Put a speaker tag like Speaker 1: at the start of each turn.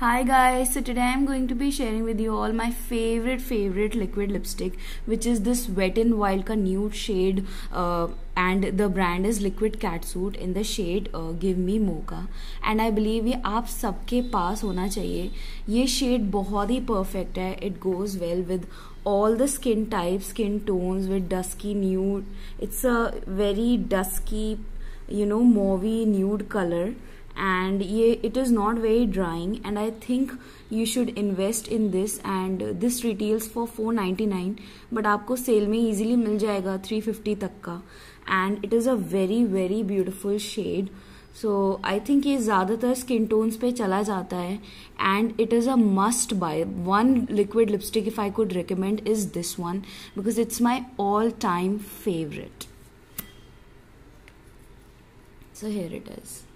Speaker 1: Hi guys, so today I'm going to be sharing with you all my favorite favorite liquid lipstick which is this Wet n Wild ka nude shade uh, and the brand is Liquid Catsuit in the shade uh, Give Me Mocha and I believe ये आप सबके पास होना चाहिए ये shade बहुत ही perfect है it goes well with all the skin types skin tones with dusky nude it's a very dusky you know mauvey nude color and it is not very drying and I think you should invest in this and this retails for 499 but आपको sale में easily मिल जाएगा 350 तक का and it is a very very beautiful shade so I think ये ज़्यादातर skin tones पे चला जाता है and it is a must buy one liquid lipstick if I could recommend is this one because it's my all time favourite so here it is